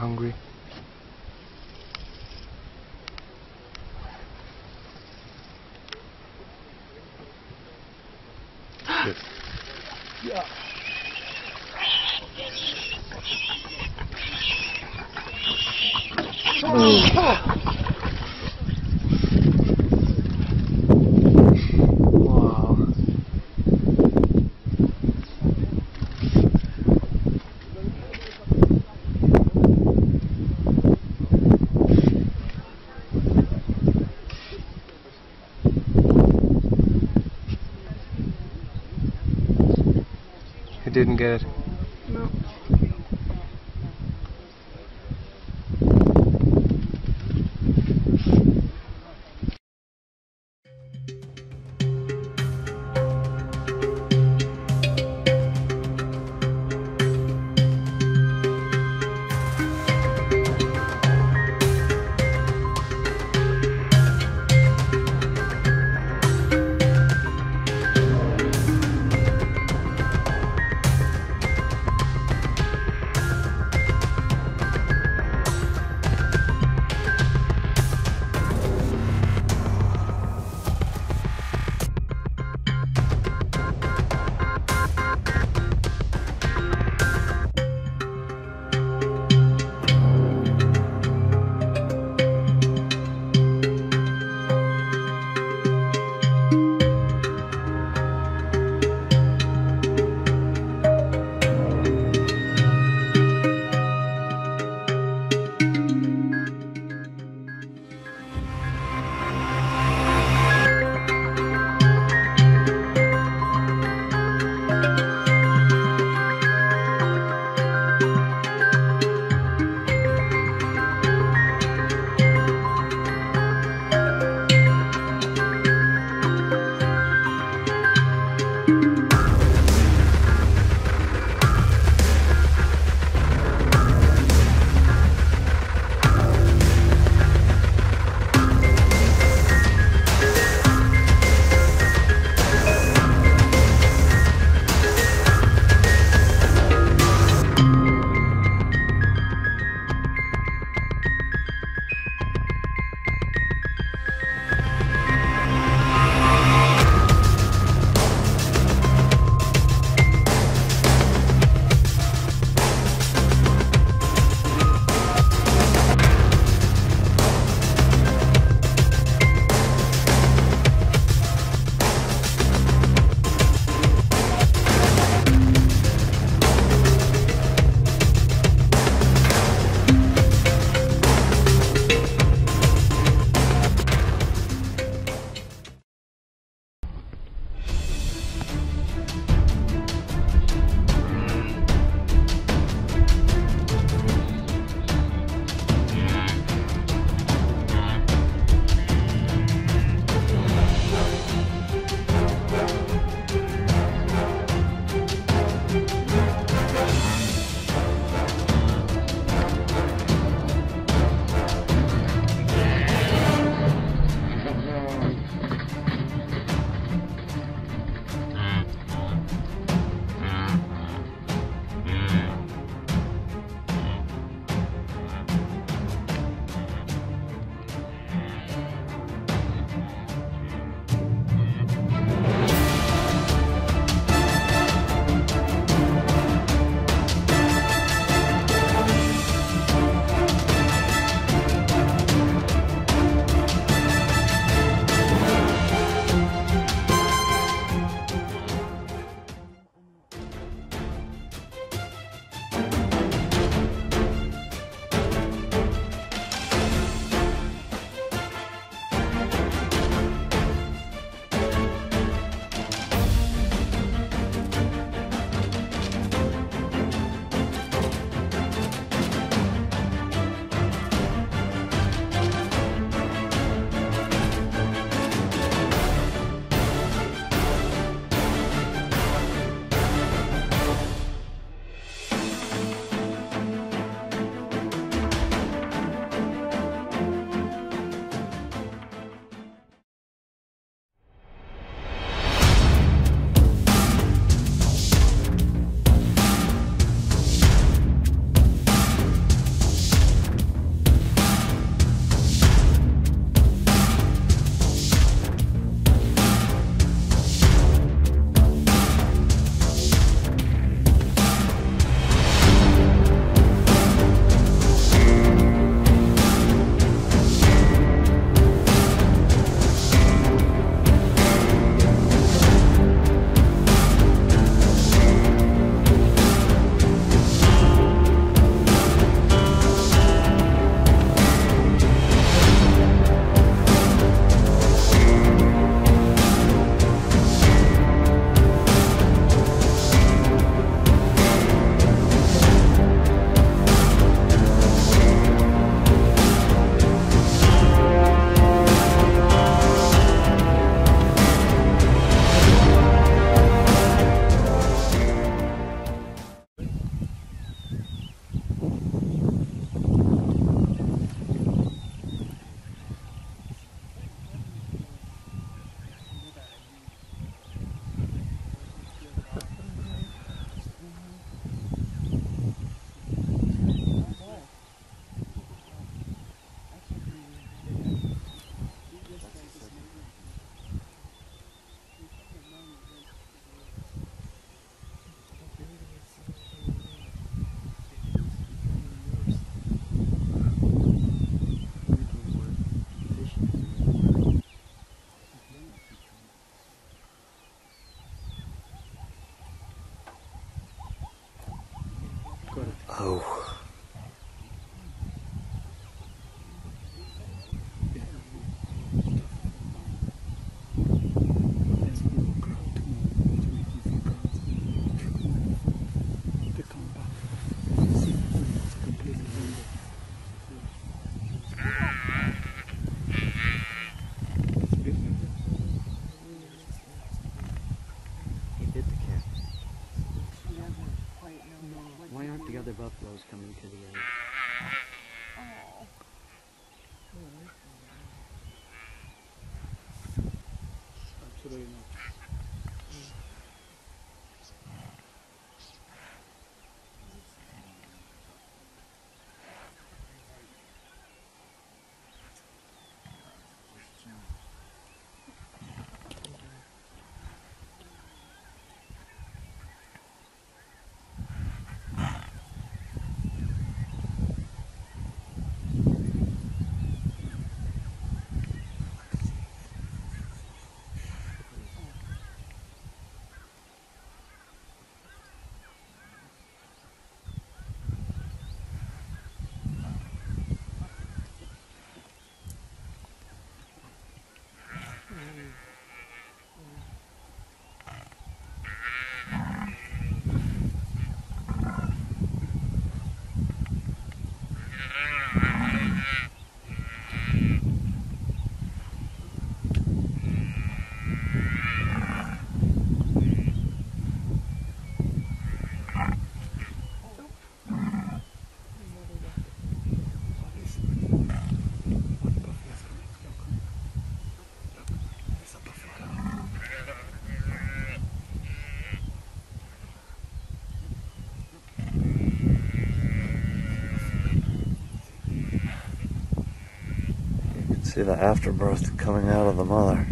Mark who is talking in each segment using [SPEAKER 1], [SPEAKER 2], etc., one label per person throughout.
[SPEAKER 1] Hungry. Good. Oh. Wow. the
[SPEAKER 2] buffaloes coming to the aid.
[SPEAKER 3] Oh. Not.
[SPEAKER 4] You see the afterbirth coming out of the mother.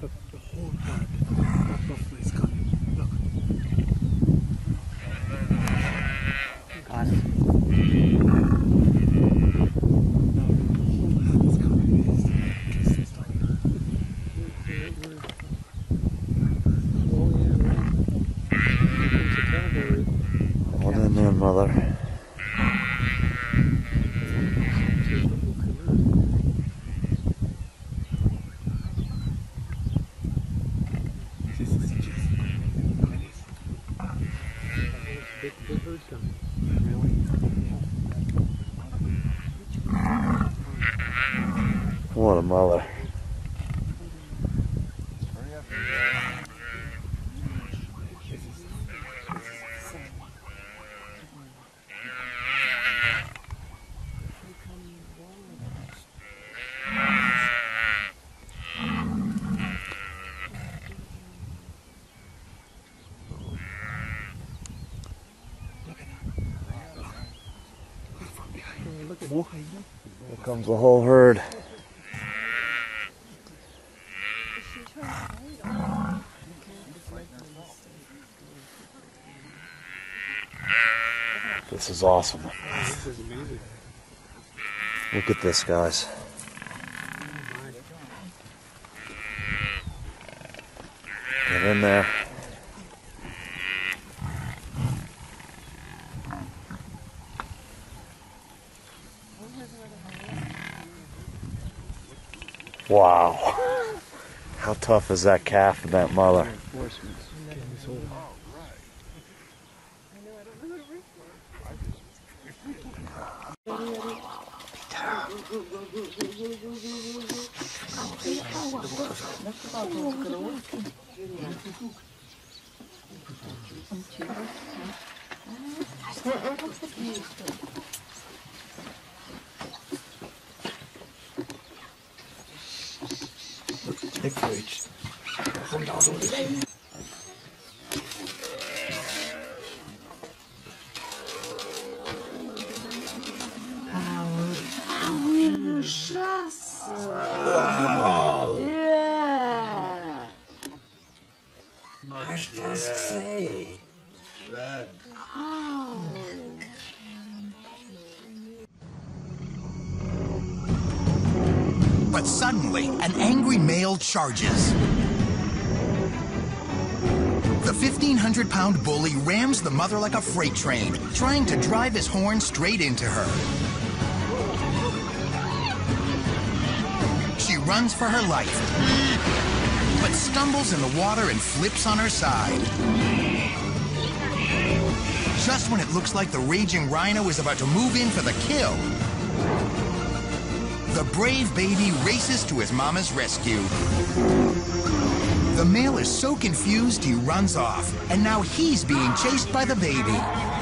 [SPEAKER 3] Look, the whole herd. That buffalo is coming. Look.
[SPEAKER 2] Got it.
[SPEAKER 3] Now, the whole herd is coming. It's just stop.
[SPEAKER 4] Hold in there, mother.
[SPEAKER 3] This is just. Look at this.
[SPEAKER 2] Big herd coming.
[SPEAKER 4] What a mother.
[SPEAKER 3] This is. This is so much. Look at that. Look. Look from behind. Look at more hyena.
[SPEAKER 4] Here comes the whole herd. This is awesome. Look at this, guys. Get in there. Wow. How tough is that calf and that mother?
[SPEAKER 3] Neck reach.
[SPEAKER 5] But suddenly, an angry male charges. The 1,500 pound bully rams the mother like a freight train, trying to drive his horn straight into her. She runs for her life. but stumbles in the water and flips on her side. Just when it looks like the raging rhino is about to move in for the kill, the brave baby races to his mama's rescue. The male is so confused he runs off, and now he's being chased by the baby.